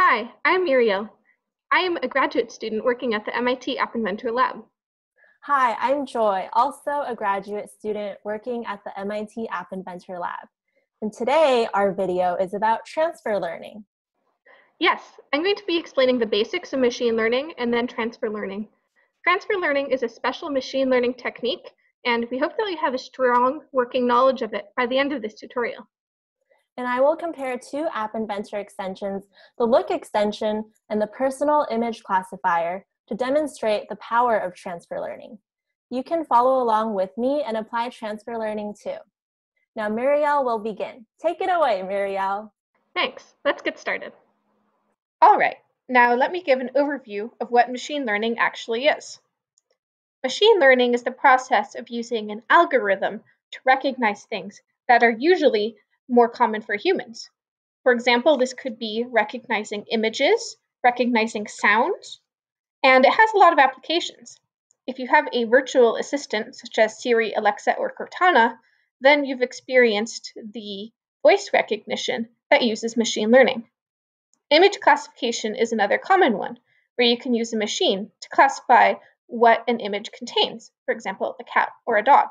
Hi, I'm Muriel. I am a graduate student working at the MIT App Inventor Lab. Hi, I'm Joy, also a graduate student working at the MIT App Inventor Lab. And today our video is about transfer learning. Yes, I'm going to be explaining the basics of machine learning and then transfer learning. Transfer learning is a special machine learning technique, and we hope that you have a strong working knowledge of it by the end of this tutorial. And I will compare two App Inventor extensions, the Look extension and the Personal Image Classifier, to demonstrate the power of transfer learning. You can follow along with me and apply transfer learning too. Now Muriel will begin. Take it away, Muriel. Thanks. Let's get started. All right, now let me give an overview of what machine learning actually is. Machine learning is the process of using an algorithm to recognize things that are usually more common for humans. For example, this could be recognizing images, recognizing sounds, and it has a lot of applications. If you have a virtual assistant, such as Siri, Alexa, or Cortana, then you've experienced the voice recognition that uses machine learning. Image classification is another common one, where you can use a machine to classify what an image contains, for example, a cat or a dog.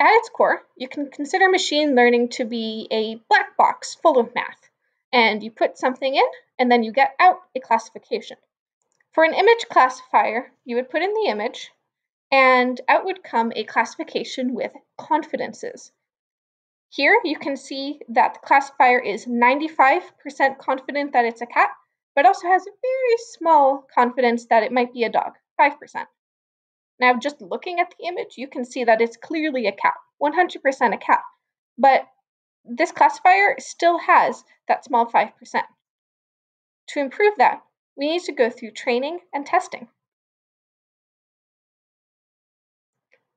At its core, you can consider machine learning to be a black box full of math, and you put something in, and then you get out a classification. For an image classifier, you would put in the image, and out would come a classification with confidences. Here you can see that the classifier is 95% confident that it's a cat, but also has a very small confidence that it might be a dog, 5%. Now, just looking at the image, you can see that it's clearly a cat, 100% a cat. But this classifier still has that small 5%. To improve that, we need to go through training and testing.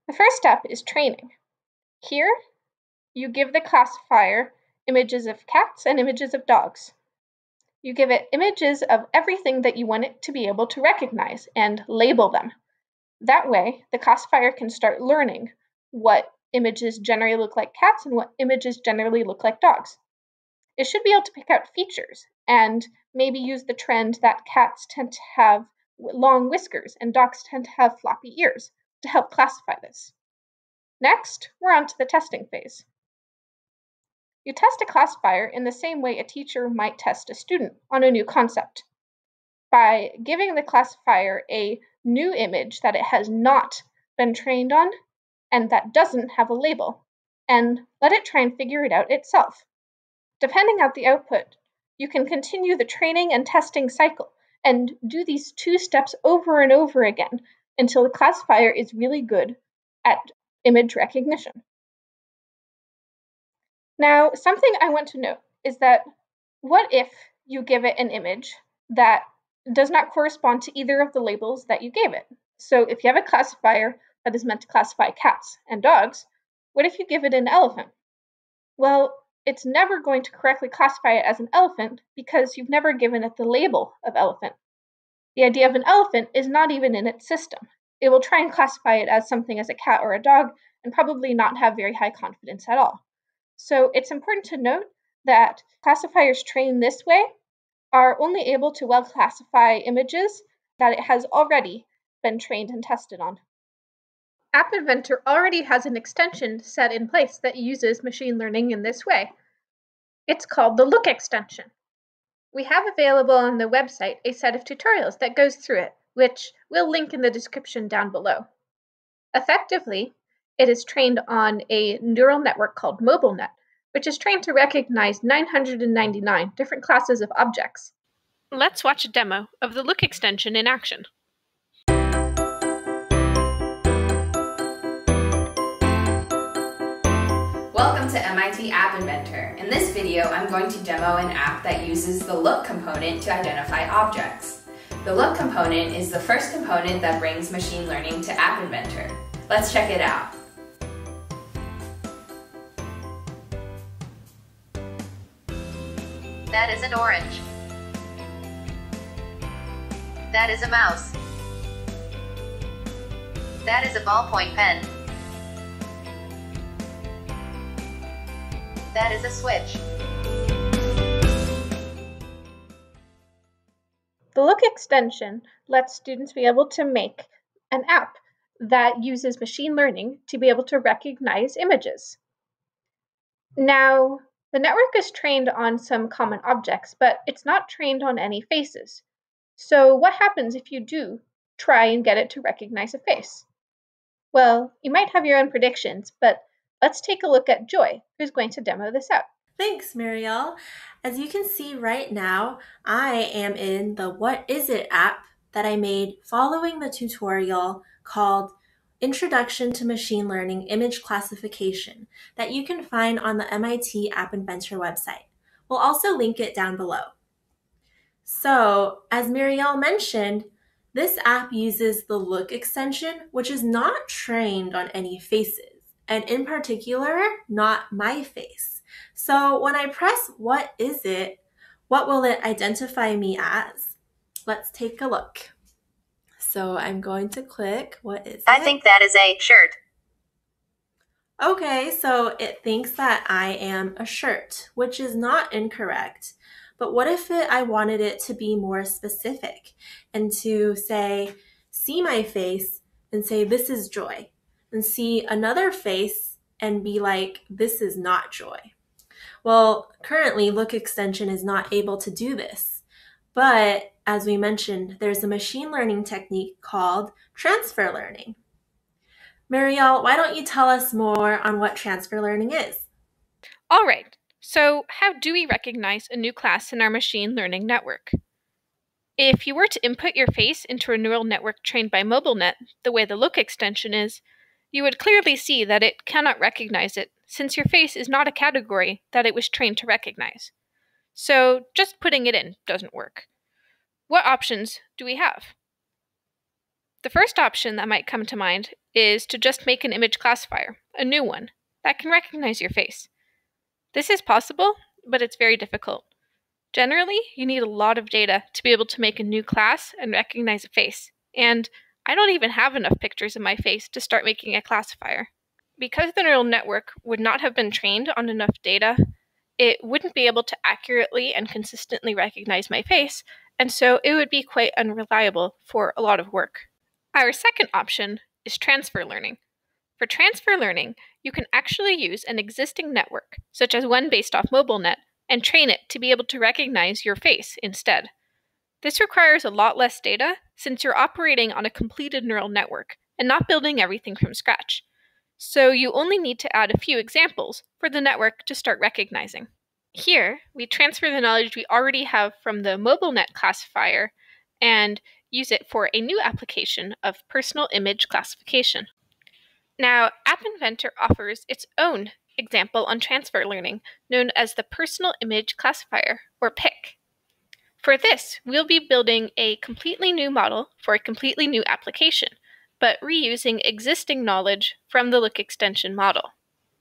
The first step is training. Here, you give the classifier images of cats and images of dogs. You give it images of everything that you want it to be able to recognize and label them. That way, the classifier can start learning what images generally look like cats and what images generally look like dogs. It should be able to pick out features and maybe use the trend that cats tend to have long whiskers and dogs tend to have floppy ears to help classify this. Next, we're on to the testing phase. You test a classifier in the same way a teacher might test a student on a new concept by giving the classifier a new image that it has not been trained on and that doesn't have a label, and let it try and figure it out itself. Depending on the output, you can continue the training and testing cycle and do these two steps over and over again until the classifier is really good at image recognition. Now, something I want to note is that what if you give it an image that does not correspond to either of the labels that you gave it? So, if you have a classifier that is meant to classify cats and dogs, what if you give it an elephant? Well, it's never going to correctly classify it as an elephant because you've never given it the label of elephant. The idea of an elephant is not even in its system. It will try and classify it as something as a cat or a dog and probably not have very high confidence at all. So it's important to note that classifiers trained this way are only able to well classify images that it has already been trained and tested on. App Inventor already has an extension set in place that uses machine learning in this way. It's called the Look extension. We have available on the website a set of tutorials that goes through it, which we'll link in the description down below. Effectively, it is trained on a neural network called MobileNet, which is trained to recognize 999 different classes of objects. Let's watch a demo of the Look extension in action. Welcome to MIT App Inventor. In this video, I'm going to demo an app that uses the Look component to identify objects. The Look component is the first component that brings machine learning to App Inventor. Let's check it out. That is an orange. That is a mouse. That is a ballpoint pen. That is a switch. The Look extension lets students be able to make an app that uses machine learning to be able to recognize images. Now, the network is trained on some common objects, but it's not trained on any faces. So what happens if you do try and get it to recognize a face? Well, you might have your own predictions, but let's take a look at Joy, who's going to demo this out. Thanks, Marielle. As you can see right now, I am in the What Is It app that I made following the tutorial called Introduction to Machine Learning Image Classification that you can find on the MIT App Inventor website. We'll also link it down below. So, as Marielle mentioned, this app uses the Look extension, which is not trained on any faces, and in particular, not my face. So when I press what is it, what will it identify me as? Let's take a look. So I'm going to click what is I it? think that is a shirt. Okay, so it thinks that I am a shirt, which is not incorrect. But what if it, I wanted it to be more specific and to say, see my face and say, this is joy, and see another face and be like, this is not joy. Well, currently Look extension is not able to do this. But as we mentioned, there's a machine learning technique called transfer learning. Marielle, why don't you tell us more on what transfer learning is? All right. So, how do we recognize a new class in our machine learning network? If you were to input your face into a neural network trained by MobileNet, the way the Look extension is, you would clearly see that it cannot recognize it since your face is not a category that it was trained to recognize. So just putting it in doesn't work. What options do we have? The first option that might come to mind is to just make an image classifier, a new one, that can recognize your face. This is possible, but it's very difficult. Generally, you need a lot of data to be able to make a new class and recognize a face, and I don't even have enough pictures of my face to start making a classifier because the neural network would not have been trained on enough data, it wouldn't be able to accurately and consistently recognize my face, and so it would be quite unreliable for a lot of work. Our second option is transfer learning. For transfer learning, you can actually use an existing network, such as one based off MobileNet, and train it to be able to recognize your face instead. This requires a lot less data since you're operating on a completed neural network and not building everything from scratch so you only need to add a few examples for the network to start recognizing. Here, we transfer the knowledge we already have from the MobileNet classifier and use it for a new application of personal image classification. Now, App Inventor offers its own example on transfer learning, known as the Personal Image Classifier, or PIC. For this, we'll be building a completely new model for a completely new application, but reusing existing knowledge from the Look extension model.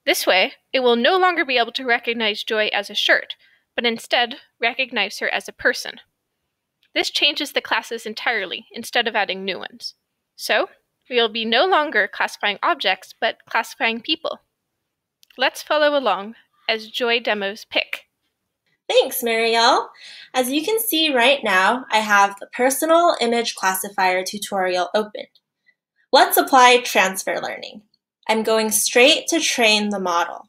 This way, it will no longer be able to recognize Joy as a shirt, but instead recognize her as a person. This changes the classes entirely instead of adding new ones. So, we will be no longer classifying objects, but classifying people. Let's follow along as Joy demos PIC. Thanks, Marielle. As you can see right now, I have the Personal Image Classifier tutorial opened. Let's apply transfer learning. I'm going straight to train the model.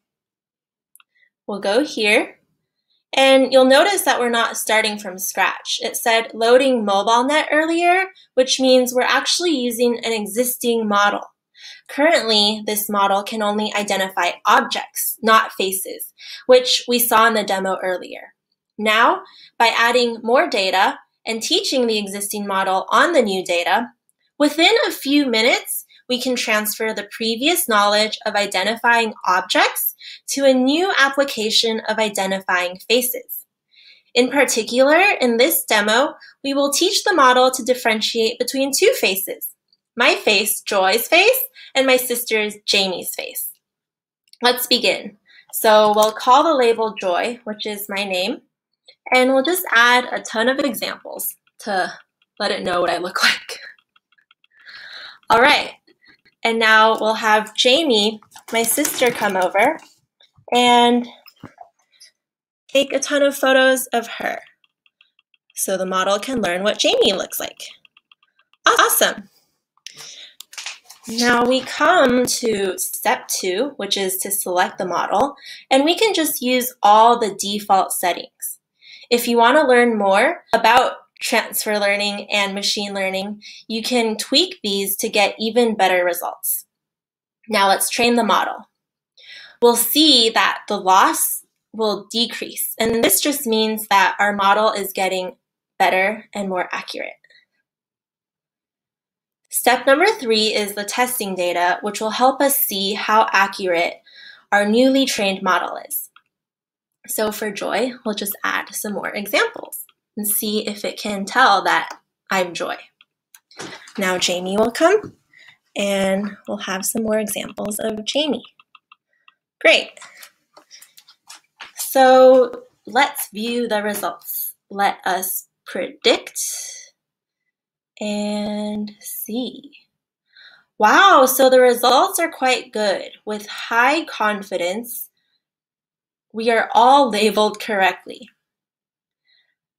We'll go here, and you'll notice that we're not starting from scratch. It said loading MobileNet earlier, which means we're actually using an existing model. Currently, this model can only identify objects, not faces, which we saw in the demo earlier. Now, by adding more data and teaching the existing model on the new data, Within a few minutes, we can transfer the previous knowledge of identifying objects to a new application of identifying faces. In particular, in this demo, we will teach the model to differentiate between two faces, my face, Joy's face, and my sister's, Jamie's face. Let's begin. So we'll call the label Joy, which is my name, and we'll just add a ton of examples to let it know what I look like. All right. And now we'll have Jamie, my sister, come over and take a ton of photos of her. so the model can learn what Jamie looks like. Awesome. Now we come to step two, which is to select the model, and we can just use all the default settings. If you want to learn more about transfer learning and machine learning, you can tweak these to get even better results. Now let's train the model. We'll see that the loss will decrease, and this just means that our model is getting better and more accurate. Step number three is the testing data, which will help us see how accurate our newly trained model is. So for Joy, we'll just add some more examples and see if it can tell that I'm Joy. Now Jamie will come and we'll have some more examples of Jamie. Great. So let's view the results. Let us predict and see. Wow, so the results are quite good. With high confidence, we are all labeled correctly.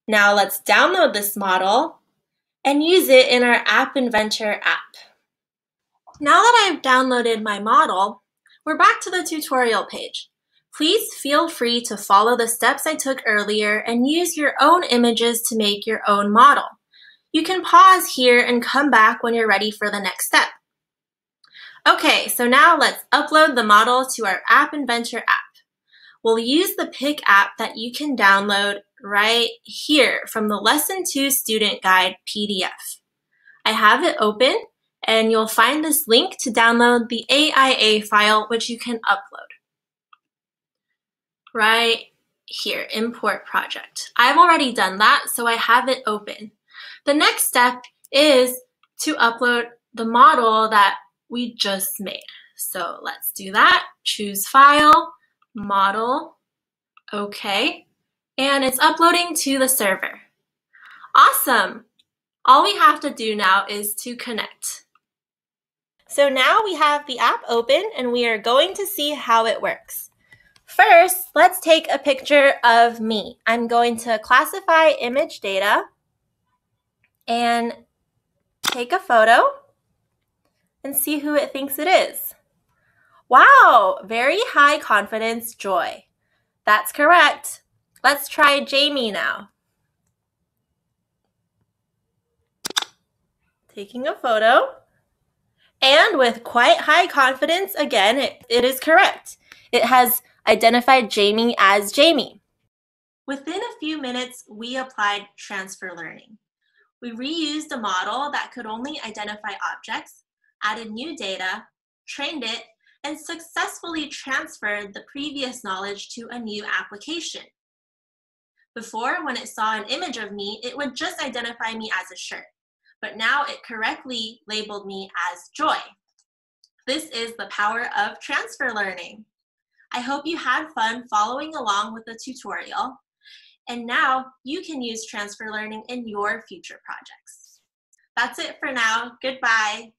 Now let's download this model and use it in our App Inventor app. Now that I've downloaded my model, we're back to the tutorial page. Please feel free to follow the steps I took earlier and use your own images to make your own model. You can pause here and come back when you're ready for the next step. Okay, so now let's upload the model to our App Inventor app. We'll use the PIC app that you can download right here from the Lesson 2 Student Guide PDF. I have it open and you'll find this link to download the AIA file which you can upload. Right here, Import Project. I've already done that, so I have it open. The next step is to upload the model that we just made. So let's do that. Choose File, Model, OK, and it's uploading to the server. Awesome! All we have to do now is to connect. So now we have the app open and we are going to see how it works. First, let's take a picture of me. I'm going to classify image data and take a photo and see who it thinks it is. Wow, very high confidence joy. That's correct. Let's try Jamie now. Taking a photo. And with quite high confidence, again, it, it is correct. It has identified Jamie as Jamie. Within a few minutes, we applied transfer learning. We reused a model that could only identify objects, added new data, trained it, and successfully transferred the previous knowledge to a new application. Before, when it saw an image of me, it would just identify me as a shirt, but now it correctly labeled me as Joy. This is the power of transfer learning. I hope you had fun following along with the tutorial and now you can use transfer learning in your future projects. That's it for now. Goodbye.